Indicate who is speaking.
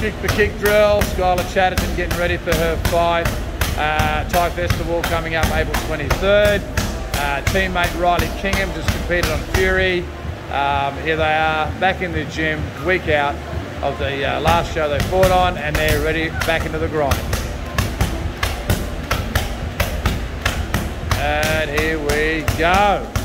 Speaker 1: Kick for kick drill. Skyla Chatterton getting ready for her fight. Uh, Thai Festival coming up April 23rd. Uh, teammate Riley Kingham just competed on Fury. Um, here they are back in the gym, week out of the uh, last show they fought on, and they're ready back into the grind. And here we go.